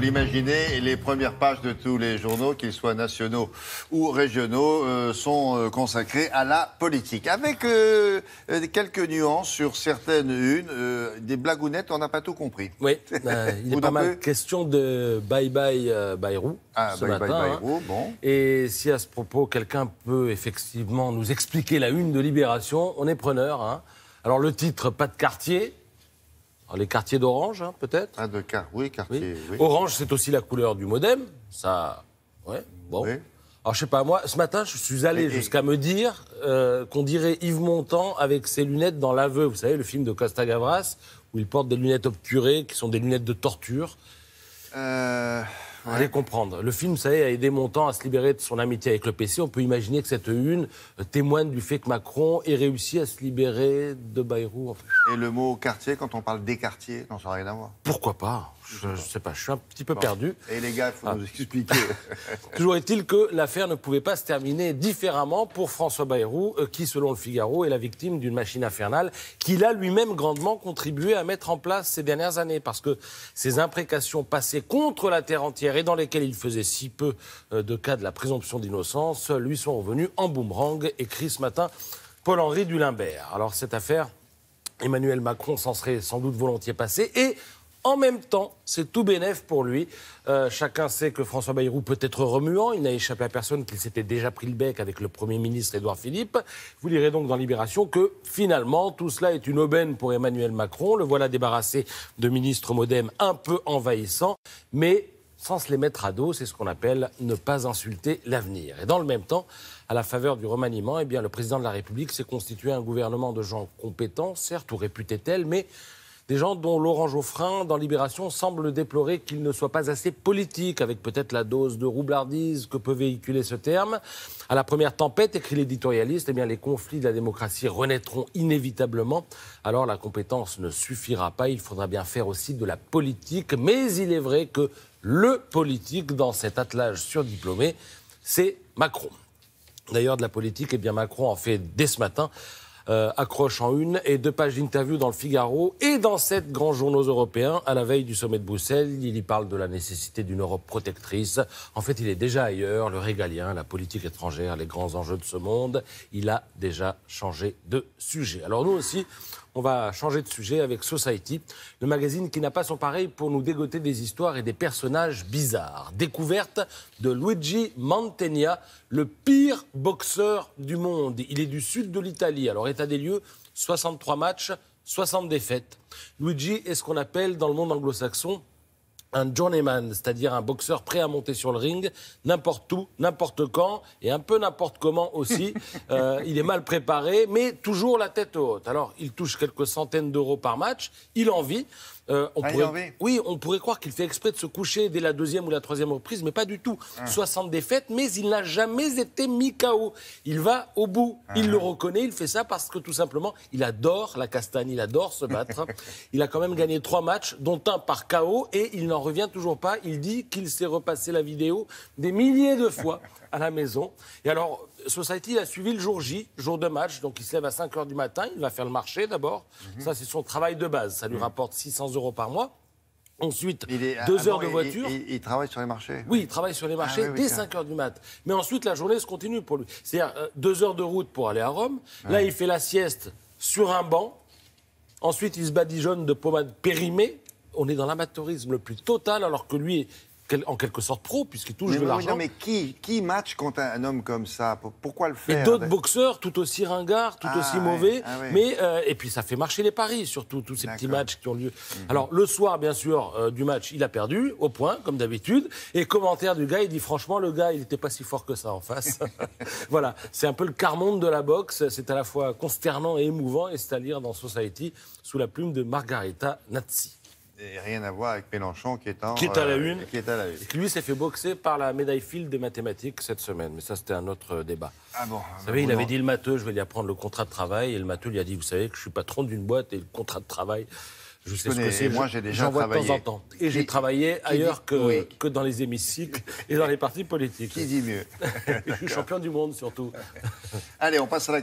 l'imaginez, les premières pages de tous les journaux, qu'ils soient nationaux ou régionaux, euh, sont euh, consacrées à la politique. Avec euh, quelques nuances sur certaines unes, euh, des blagounettes, on n'a pas tout compris. Oui, il Vous est pas mal question de bye bye euh, Bayrou Ah, ce bye bye matin. hein. Bayrou, bon. Et si à ce propos quelqu'un peut effectivement nous expliquer la une de Libération, on est preneur. hein. Alors le titre, pas de quartier. Les quartiers d'Orange, hein, peut-être. Ah, de car... Oui, quartier. Oui. Orange, c'est aussi la couleur du modem. Ça, ouais, bon. Oui. Alors, je sais pas, moi, ce matin, je suis allé jusqu'à me dire euh, qu'on dirait Yves Montand avec ses lunettes dans l'aveu. Vous savez, le film de Costa Gavras, où il porte des lunettes obturées, qui sont des lunettes de torture. Euh, Allez comprendre. Le film, ça y est, a aidé Montand à se libérer de son amitié avec le PC. On peut imaginer que cette une euh, témoigne du fait que Macron ait réussi à se libérer de Bayrou. Et le mot quartier, quand on parle des quartiers, non, ça n'a rien à voir. pourquoi pas? Je, je sais pas, je suis un petit peu perdu. Et les gars, il faut Ah. nous expliquer. Toujours est-il que l'affaire ne pouvait pas se terminer différemment pour François Bayrou, euh, qui, selon le Figaro, est la victime d'une machine infernale qu'il a lui-même grandement contribué à mettre en place ces dernières années. Parce que ces imprécations passées contre la terre entière et dans lesquelles il faisait si peu euh, de cas de la présomption d'innocence lui sont revenus en boomerang, écrit ce matin Paul-Henri Dulembert. Alors cette affaire, Emmanuel Macron s'en serait sans doute volontiers passé et en même temps, c'est tout bénef pour lui. Euh, chacun sait que François Bayrou peut être remuant. Il n'a échappé à personne qu'il s'était déjà pris le bec avec le Premier ministre Édouard Philippe. Vous lirez donc dans Libération que finalement, tout cela est une aubaine pour Emmanuel Macron. Le voilà débarrassé de ministres modem un peu envahissants, mais sans se les mettre à dos. C'est ce qu'on appelle ne pas insulter l'avenir. Et dans le même temps, à la faveur du remaniement, eh bien, le président de la République s'est constitué un gouvernement de gens compétents, certes, ou réputés tels, mais des gens dont Laurent Geoffrin, dans Libération, semble déplorer qu'ils ne soient pas assez politiques, avec peut-être la dose de roublardise que peut véhiculer ce terme. À la première tempête, écrit l'éditorialiste, eh bien, les conflits de la démocratie renaîtront inévitablement. Alors la compétence ne suffira pas, il faudra bien faire aussi de la politique. Mais il est vrai que le politique, dans cet attelage surdiplômé, c'est Macron. D'ailleurs, de la politique, eh bien, Macron en fait dès ce matin. Euh, accroche en une et deux pages d'interview dans le Figaro et dans sept grands journaux européens à la veille du sommet de Bruxelles. Il y parle de la nécessité d'une Europe protectrice. En fait, il est déjà ailleurs, le régalien, la politique étrangère, les grands enjeux de ce monde. Il a déjà changé de sujet. Alors nous aussi, on va changer de sujet avec Society, le magazine qui n'a pas son pareil pour nous dégoter des histoires et des personnages bizarres. Découverte de Luigi Mantegna, le pire boxeur du monde. Il est du sud de l'Italie. Alors, état des lieux, 63 matchs, 60 défaites. Luigi est ce qu'on appelle dans le monde anglo-saxon un journeyman, c'est-à-dire un boxeur prêt à monter sur le ring, n'importe où, n'importe quand, et un peu n'importe comment aussi. Euh, il est mal préparé, mais toujours la tête haute. Alors, il touche quelques centaines d'euros par match, il en vit. Euh, on il pourrait- Oui, on pourrait croire qu'il fait exprès de se coucher dès la deuxième ou la troisième reprise, mais pas du tout. Ah. 60 défaites, mais il n'a jamais été mis KO. Il va au bout. Il Ah. le reconnaît, il fait ça parce que tout simplement, il adore la castagne, il adore se battre. il a quand même gagné trois matchs, dont un par KO, et il n'en revient toujours pas. Il dit qu'il s'est repassé la vidéo des milliers de fois à la maison. Et alors, Society a suivi le jour J, jour de match, donc il se lève à 5 h du matin, il va faire le marché d'abord. Mhm. Ça, c'est son travail de base. Ça lui rapporte 600 euros par mois. Ensuite, est- deux ah heures bon, de voiture. Il, il travaille sur les marchés Oui, il travaille sur les marchés oui, oui, dès tiens. 5 heures du mat. Mais ensuite, la journée se continue pour lui. C'est-à-dire euh, deux heures de route pour aller à Rome. Là, il fait la sieste sur un banc. Ensuite, il se badigeonne de pommade périmée. On est dans l'amateurisme le plus total, alors que lui en quelque sorte pro, puisqu'il touche mais, de l'argent. non, mais qui, qui match contre un, homme comme ça? Pour- Pourquoi le Et faire? d'autres boxeurs tout aussi ringards, tout Ah, aussi ouais, mauvais. ah, ouais. Mais, euh, et puis ça fait marcher les paris, surtout tous ces petits matchs qui ont lieu. Alors le soir, bien sûr, euh, du match, il a perdu, au point, comme d'habitude. Et commentaire du gars, il dit franchement, le gars, il n'était pas si fort que ça en face. voilà, c'est un peu le quart-monde de la boxe. C'est à la fois consternant et émouvant. Et c'est à lire dans Society, sous la plume de Margarita Nazzi. Et rien à voir avec Mélenchon qui est en, Qui est à la euh, une. Qui est à la une. Lui s'est fait boxer par la médaille Field des mathématiques cette semaine. Mais ça, c'était un autre euh, débat. Ah bon Vous savez, il avait dit le matheux, je vais lui apprendre le contrat de travail. Et le matheux lui a dit, vous savez que je suis patron d'une boîte et le contrat de travail, je sais ce connais, que c'est. moi, je- j'ai déjà vois de travaillé. temps en temps. Et j'ai travaillé ailleurs dit- que, oui. que dans les hémicycles et dans les partis politiques. Qui dit mieux? Je suis champion du monde surtout. Allez, on passe à la